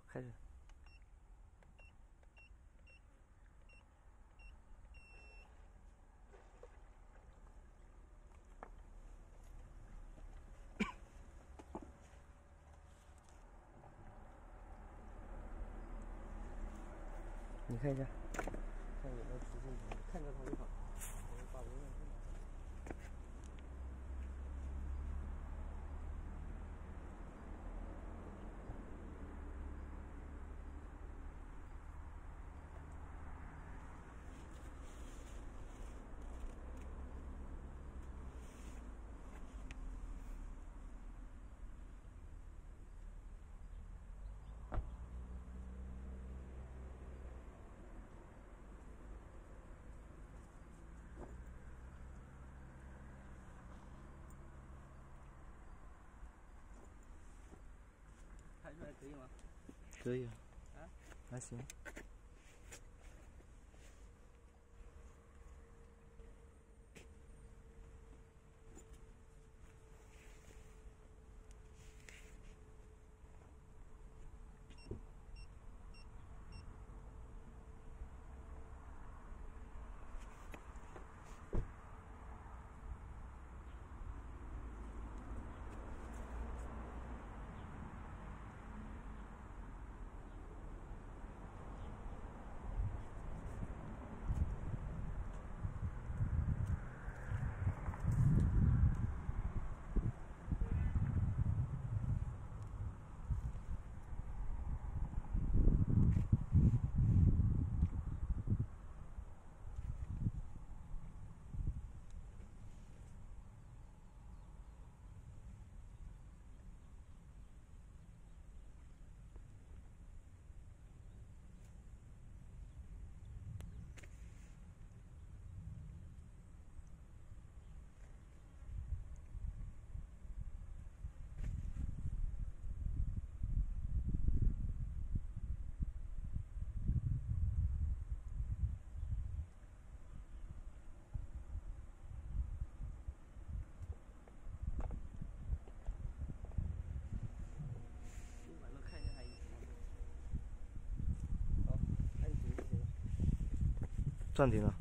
好，开始。你看一下，看有没有可以吗？可以啊，啊，还行。今晚上看一下还有什么。好，按停就行了。暂停了。